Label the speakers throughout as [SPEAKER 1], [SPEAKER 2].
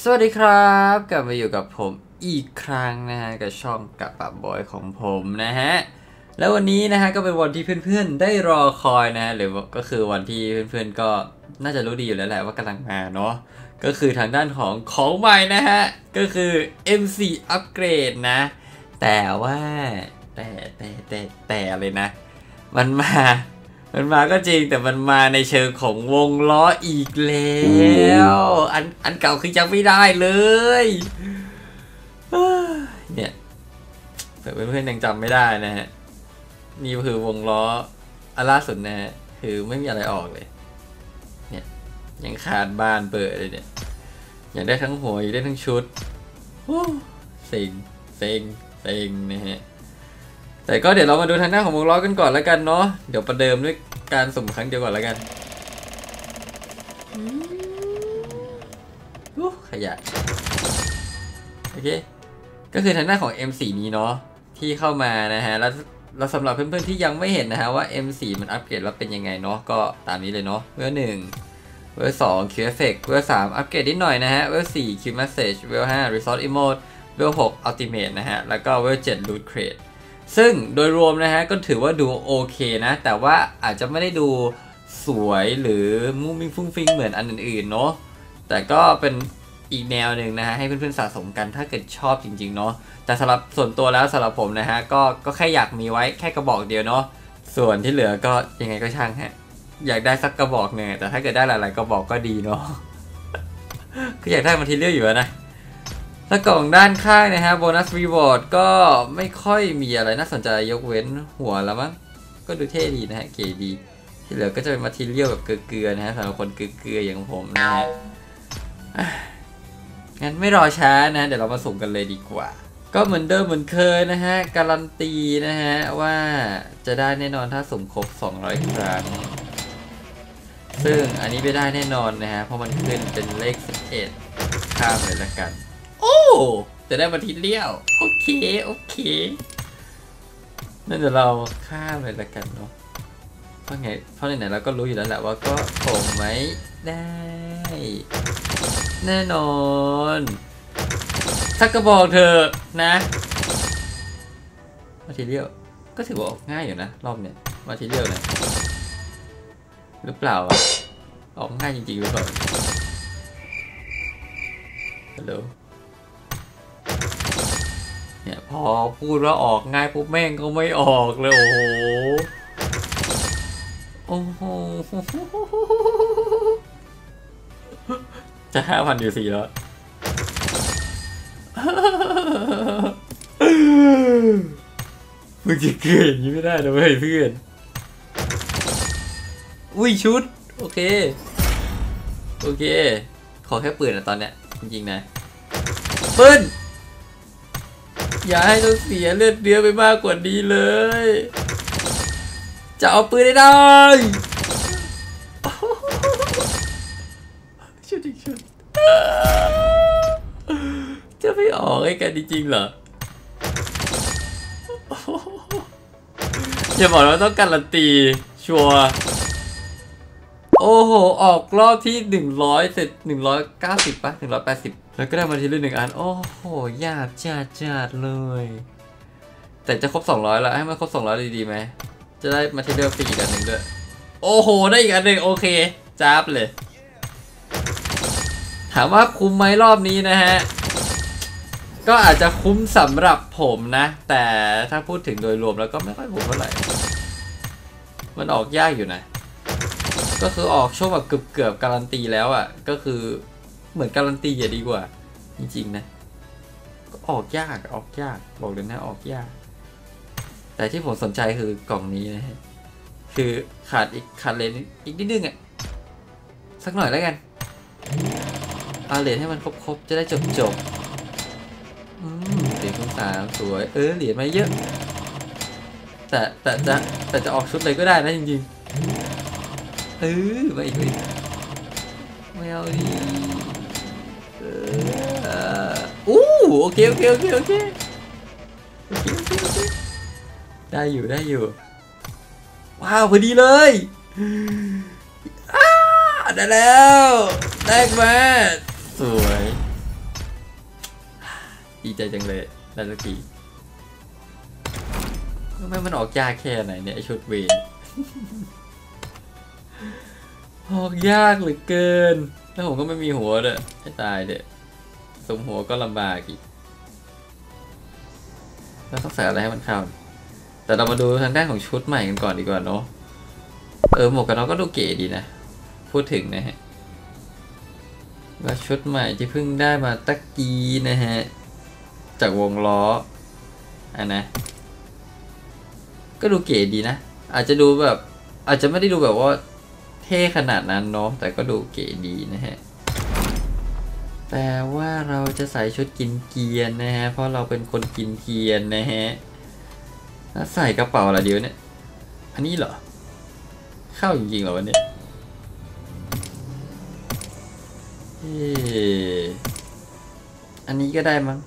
[SPEAKER 1] สวัสดีครับ กลับมาอยู่กับผมอีกครั้งนะฮะกับช่องกับปับบอยของผมนะฮะแล้ววันนี้นะฮะก็เป็นวันที่เพื่อนๆได้รอคอยนะฮะหรือก็คือวันที่เพื่อนๆก็น่าจะรู้ดีอยู่แล้วแหละว่ากำลังมาเนาะก็คือทางด้านของของใหม่นะฮะก็คือ M4 Upgrade นะ แต่ว่าแต่แต่แต่แต่เลยนะ มันมา มันมาก็จริงแต่มันมาในเชิงของวงล้ออีกแล้ว อันอันเก่าคือยังไม่ได้เลยเนี่ยเผื่อเพื่อนๆยังจำไม่ได้นะฮะ นี่คือวงล้ออันล่าสุดนะฮะคือไม่มีอะไรออกเลย เนี่ยยังขาดบ้านเปิดเลยเนี่ยอยากได้ทั้งหัวอยากได้ทั้งชุดโอ้เซ็งเซ็งเซ็งนะฮะ แต่ก็เดี๋ยวเรามาดูทางหน้าของวงล้อกันก่อนแล้วกันเนาะเดี๋ยวประเดิมด้วยการสุ่มครั้งเดียวก่อนแล้วกันอู้ขยะโอเค ก็คือทางหน้าของ M4 นี้เนาะที่เข้ามานะฮะแล้วเราสำหรับเพื่อนๆที่ยังไม่เห็นนะฮะว่า M4 มันอัปเกรดแล้วเป็นยังไงเนาะก็ตามนี้เลยเนาะเวลหนึ่งเวลสอง Q Effect เวลสามอัปเกรดนิดหน่อยนะฮะเวลสี่ Q Message เวลห้า Resource Emote เวลหก Ultimate นะฮะแล้วก็เวลเจ็ด Loot Crate ซึ่งโดยรวมนะฮะก็ถือว่าดูโอเคนะ แต่ว่าอาจจะไม่ได้ดูสวยหรือมุ้งมิ้งฟุ้งฟิงเหมือนอันอื่นๆเนาะแต่ก็เป็นอีกแนวหนึ่งนะฮะให้เพื่อนๆสะสมกันถ้าเกิดชอบจริงๆเนาะแต่สำหรับส่วนตัวแล้วสำหรับผมนะฮะก็ก็แค่อยากมีไว้แค่กระบอกเดียวเนาะส่วนที่เหลือก็ยังไงก็ช่างฮะอยากได้สักกระบอกหนึ่งแต่ถ้าเกิดได้หลายๆกระบอกก็ดีเนาะก็อยากได้มาทีเรียลอยู่นะ แล้วกล่องด้านข้างนะฮะโบนัสรีวอร์ดก็ไม่ค่อยมีอะไรน่าสนใจยกเว้นหัวแล้วมั้งก็ดูเท่ดีนะฮะเก๋ดี ที่เหลือก็จะเป็นมาทีเรียลแบบเกลือๆนะฮะสำหรับคนเกลือๆอย่างผมนะฮะงั้นไม่รอช้านะเดี๋ยวเรามาสุ่มกันเลยดีกว่า ก็เหมือนเดิมเหมือนเคยนะฮะ การันตีนะฮะ ว่าจะได้แน่นอนถ้าสุ่มครบ 200 ครั้ง ซึ่งอันนี้ไม่ได้แน่นอนนะฮะ เพราะมันขึ้นเป็นเลข 11 ข้ามเลยละกัน โอ้ จะได้มาทีเดียว โอเค โอเคนั่นเดี๋ยวเราข้ามเลยละกันเนาะเพราะไงเพราะไหนๆเราก็รู้อยู่แล้วแหละว่าก็คงไม่ได้ แน่นอนสักกระบอกเธอนะ มาทีเดียว ก็ถือว่าออกง่ายอยู่นะ รอบเนี้ยมาทีเดียวเนะหรือเปล่าอออกง่ายจริงๆหรือเปล่าฮัลโหล เนี่ยพอพูดว่าออกง่ายปุ๊บแม่งก็ไม่ออกเลยโอ้โหโอ้โห จะห้าพันอยู่สี่แล้ว มึงจะเกินอย่างนี้ไม่ได้นะเว้ยเพื่อน อุ้ยชุด โอเค โอเค ขอแค่ปืนอะตอนเนี้ยจริงๆนะปืน อย่าให้ต้องเสียเลือดเนื้อไปมากกว่านี้เลย จะเอาปืนได้ได้ชุดอีกชุดจะไม่ออกให้กันจริงๆเหรออย่าบอกว่าต้องการันตี ชัวร์โอ้โห ออกรอบที่หนึ่งร้อยเสร็จหนึ่งร้อยเก้าสิบปะหนึ่งร้อย แล้วก็ได้มาทีละหนึ่งอัน โอ้โห ยากจัดจัดเลย แต่จะครบสองร้อยแล้วให้มันครบสองร้อยดีๆไหม จะได้มาทีเดียวฟรีอีกอันหนึ่งด้วย โอ้โห ได้อีกอันหนึ่งโอเคจ้าบเลย ถามว่าคุ้มไหมรอบนี้นะฮะ ก็อาจจะคุ้มสำหรับผมนะ แต่ถ้าพูดถึงโดยรวมแล้วก็ไม่ค่อยคุ้มเท่าไหร่ มันออกยากอยู่นะ ก็คือออกช่วงแบบเกือบเกือบการันตีแล้วอะ่ะ ก็คือ เหมือนการันตีอย่าดีกว่า จริงๆนะก็ออกยากออกยากบอกเลยนะออกยาก แต่ที่ผมสนใจคือกล่องนี้นะฮะคือขาดอีกขาดเลนอีกนิดนึงอะ่ะสักหน่อยแล้วกันเอาเหรียญให้มันครบๆ จะได้จบจบอืมเหรียญคุณสามสวย เออเหรียญมาเยอะ แต่แต่จะแต่จะออกชุดเลยก็ได้นะจริงๆ เออมาอีกไม่เอาดิ อออู้โอเคโอเคโอเคโอเคได้อยู่ได้อยู่ ว้าวพอดีเลยได้แล้วได้มาสวยดีใจจังเลยได้สักทีทำไมมันออกยากแค่ไหนเนี่ยชุดเวนออกยากเหลือเกิน แล้วผมก็ไม่มีหัวเลยให้ตายเด็ดสมหัวก็ลำบากอีกแล้วต้องใส่อะไรให้มันเข้าแต่เรามาดูทางด้านของชุดใหม่กันก่อนดีกว่าเนาะเออหมวกกันน็อกก็ดูเก๋ดีนะ พูดถึงนะฮะว่าชุดใหม่ที่เพิ่งได้มาตะกี้นะฮะ จากวงล้ออะนะ ก็ดูเก๋ดีนะ อาจจะดูแบบ อาจจะไม่ได้ดูแบบว่า เท่ขนาดนั้นเนาะแต่ก็ดูเก๋ดีนะฮะแต่ว่าเราจะใส่ชุดกินเกียนนะฮะเพราะเราเป็นคนกินเทียนนะฮะแล้วใส่กระเป๋าอะไรเดียวเนี่ยอันนี้เหรอ เข้าจริงๆเหรอวันนี้อันนี้ก็ได้มั้ง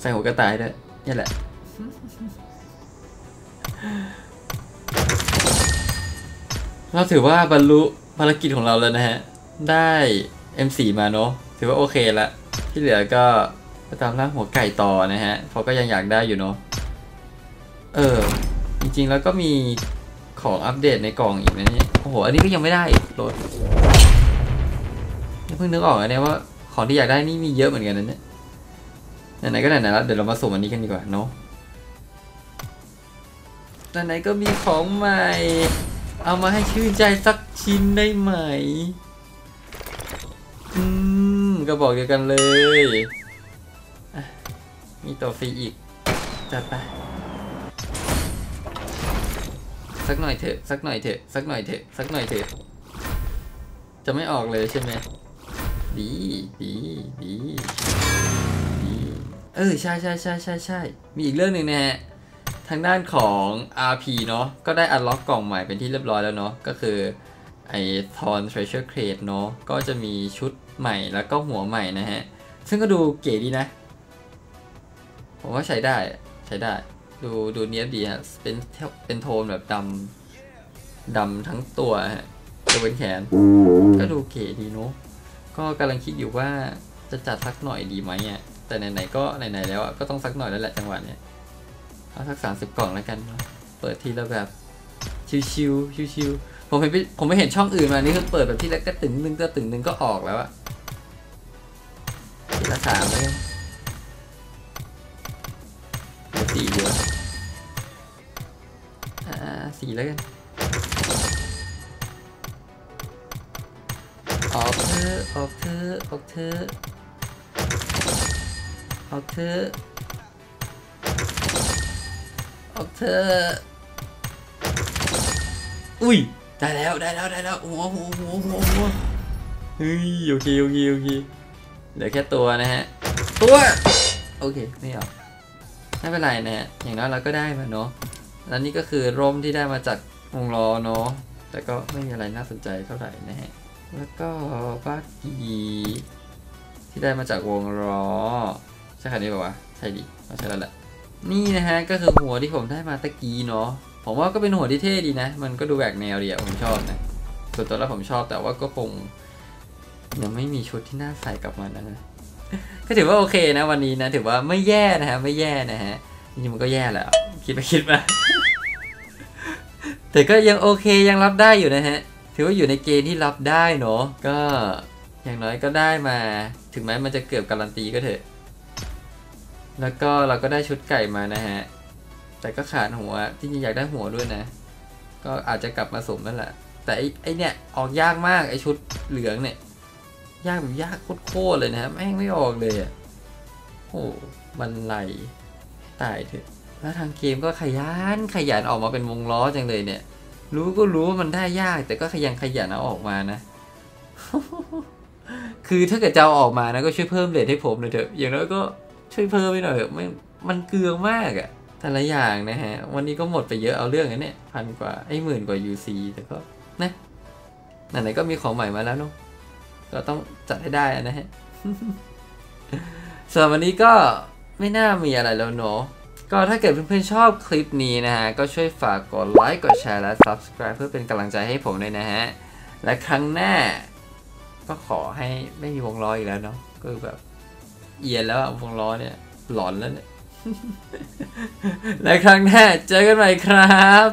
[SPEAKER 1] ใส่หัวกระต่ายด้วยนี่แหละ เราถือว่าบรรลุภารกิจของเราแล้วนะฮะ ได้ M4 มาเนาะถือว่าโอเคละ ที่เหลือก็ไปตามร่าหัวไก่ต่อนะฮะเพราะก็ยังอยากได้อยู่เนาะเออ จริงๆแล้วก็มีของอัปเดตในกล่องอีกนะเนี่ยโอ้โห อันนี้ก็ยังไม่ได้โหลดเพิ่งนึกออกนะเนี่ยว่าของที่อยากได้นี่มีเยอะเหมือนกันนะเนี่ยไหนๆก็ไหนๆแล้วเดี๋ยวเรามาสุ่มอันนี้กันดีกว่าเนาะไหนๆก็มีของใหม่ เอามาให้ชื่นใจสักชิ้นได้ไหม อืมก็บอกเดียวกันเลยอะมีตัวฟรีอีก จัดไป สักหน่อยเถอะ สักหน่อยเถอะ สักหน่อยเถอะ สักหน่อยเถอะ จะไม่ออกเลยใช่ไหม ดี ดี ดี ดี เออ ใช่ใช่ใช่ใช่ใช่ มีอีกเรื่องหนึ่งนะฮะ ทางด้านของ RP เนาะก็ได้อันล็อกกล่องใหม่เป็นที่เรียบร้อยแล้วเนาะก็คือไอ้ Thorn Treasure Crate เนาะก็จะมีชุดใหม่แล้วก็หัวใหม่นะฮะ ซึ่งก็ดูเก๋ดีนะ ผมว่าใช้ได้ใช้ได้ ดูดูเนี้ยบดีฮะ เป็นเป็นโทนแบบดำดำทั้งตัวฮะตัวเป็นแขน ก็ดูเก๋ดีเนาะก็กำลังคิดอยู่ว่าจะจัดสักหน่อยดีไหมอะแต่ไหนๆก็ไหนๆแล้วอะก็ต้องสักหน่อยแล้วแหละจังหวะเนี้ย เอาสักสามสิบกล่องแล้วกัน เปิดทีละแบบ ชิวๆชิวๆผมเห็นผมไม่เห็นช่องอื่นมานี่คือเปิดแบบที่แล้วก็ตึงหนึงก็ตึงหนึงก็ออกแล้วอะทีละสามเลยสี่เดียวอ่าสี่แล้วกันออกเธอออกเธอออกเธอออกเธอ เธอ อุ้ย ได้แล้วได้แล้วได้แล้วหัวหัวหัวหัวหัวเฮ้ยโอเคโอเคโอเคเหลือแค่ตัวนะฮะ ตัว โอเค ไม่เอาไม่เป็นไรนะฮะ อย่างน้อยเราก็ได้มาเนาะ แล้วนี่ก็คือร่มที่ได้มาจากวงล้อเนาะ แต่ก็ไม่มีอะไรน่าสนใจเท่าไหร่นะฮะ แล้วก็บักกี้ที่ได้มาจากวงล้อใช่คันนี้ป่าวะ ใช่ดิเอาใช่แล้วแหละ นี่นะฮะก็คือหัวที่ผมได้มาตะกี้เนาะผมว่าก็เป็นหัวที่เท่ดีนะ มันก็ดูแบกแนวดีอะผมชอบนะส่วนตัวแล้วผมชอบแต่ว่าก็คงยังไม่มีชุดที่น่าใส่กลับมานะก็ถือว่าโอเคนะวันนี้นะ ถือว่าไม่แย่นะฮะไม่แย่นะฮะจริงมันก็แย่แหละคิดไปคิดมาแต่ก็ยังโอเคยังรับได้อยู่นะฮะถือว่าอยู่ในเกณฑ์ที่รับได้เนาะก็อย่างน้อยก็ได้มา ถึงแม้มันจะเกือบการันตีก็เถอะ แล้วก็เราก็ได้ชุดไก่มานะฮะ แต่ก็ขาดหัวที่จริงอยากได้หัวด้วยนะ ก็อาจจะกลับมาสมนั่นแหละ แต่ไอ้ไอเนี่ยออกยากมากไอ้ชุดเหลืองเนี่ย ยากแบบยากโคตรๆเลยนะฮะแม่งไม่ออกเลยอะโอ้มันไหลตายเถอะ แล้วทางเกมก็ขยันขยันออกมาเป็นวงล้อจังเลยเนี่ย รู้ก็รู้ว่ามันได้ยาก แต่ก็ขยันขยันเอาออกมานะ คือถ้าเกิดจะเอาออกมานะก็ช่วยเพิ่มเรทให้ผมหน่อยเถอะ อย่างน้อยก็ ช่วยเพิ่มไปหน่อยไม่มันเกลือมากอะแต่ละอย่างนะฮะ วันนี้ก็หมดไปเยอะเอาเรื่องนะเนี่ยพันกว่าไอ้หมื่นกว่า UC แต่ก็นะไหนๆก็มีของใหม่มาแล้วเนาะก็ต้องจัดให้ได้นะฮะส่วนวันนี้ก็ไม่น่ามีอะไรแล้วเนาะก็ถ้าเกิดเพื่อนๆชอบคลิปนี้นะฮะ ก็ช่วยฝากกดไลค์กดแชร์และ Subscribe เพื่อเป็นกำลังใจให้ผมด้วยนะฮะ และครั้งหน้า ก็ขอให้ไม่มีวงล้ออีกแล้วเนาะก็แบบ เอียนแล้วอะวงล้อเนี่ยหลอนแล้วเนี่ยและครั้งหน้าเจอกันใหม่ครับ